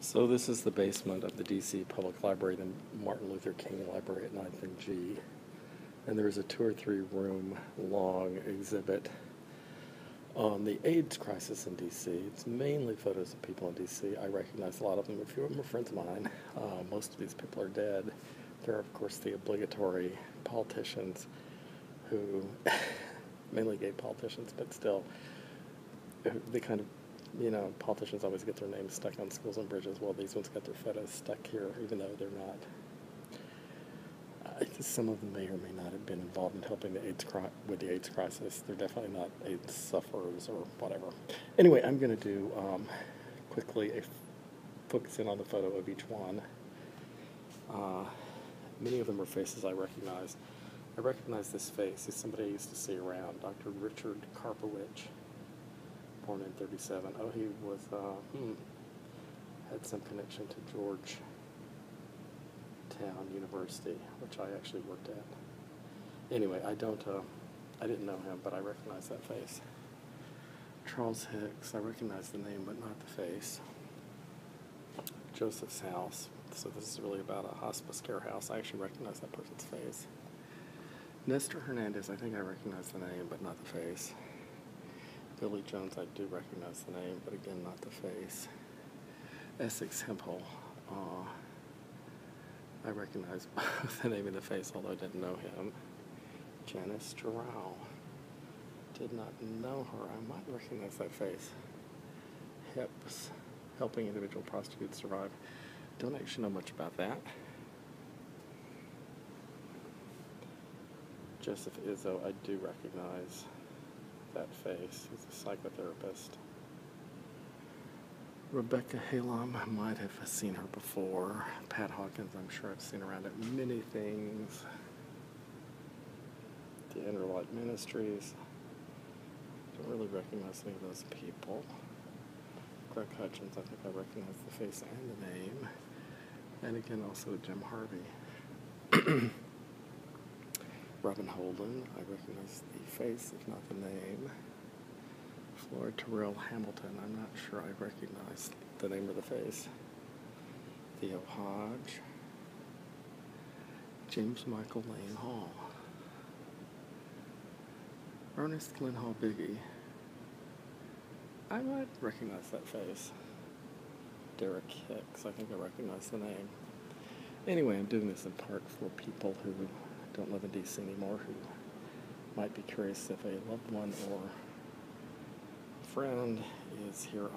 So this is the basement of the DC Public Library, the Martin Luther King Library at 9th and G. And there's a two or three room long exhibit on the AIDS crisis in DC. It's mainly photos of people in DC. I recognize a lot of them. A few of them are friends of mine. Uh, most of these people are dead. There are, of course, the obligatory politicians who, mainly gay politicians, but still, they kind of, you know, politicians always get their names stuck on schools and bridges. Well, these ones got their photos stuck here, even though they're not. Think some of them may or may not have been involved in helping the AIDS cri- with the AIDS crisis. They're definitely not AIDS sufferers or whatever. Anyway, I'm going to do um, quickly a f- focus in on the photo of each one. Uh, many of them are faces I recognize. I recognize this face. He's somebody I used to see around, Dr. Richard Karpowicz, born in 37. Oh, he was, uh, hmm, had some connection to George Town University, which I actually worked at. Anyway, I don't, uh, I didn't know him, but I recognize that face. Charles Hicks, I recognize the name, but not the face. Joseph's house. So this is really about a hospice care house. I actually recognize that person's face. Nestor Hernandez, I think I recognize the name, but not the face. Billy Jones, I do recognize the name, but again, not the face. Essex Hemphill, uh, I recognize both the name and the face, although I didn't know him. Janice Giroux, did not know her. I might recognize that face. HIPS, helping individual prostitutes survive. Don't actually know much about that. Joseph Izzo, I do recognize that face. He's a psychotherapist. Rebecca Halom, I might have seen her before. Pat Hawkins, I'm sure I've seen around at many things. The Enderlight Ministries. Don't really recognize any of those people. Greg Hutchins, I think I recognize the face and the name. And again, also Jim Harvey. Robin Holden, I recognize the face, if not the name. Flora Terrell Hamilton, I'm not sure I recognize the name or the face. Theo Hodge. James Michael Lane Hall. Ernest Glenn Hall Biggie. I might recognize that face. Derek Hicks, I think I recognize the name. Anyway, I'm doing this in part for people who don't live in DC anymore who might be curious if a loved one or friend is here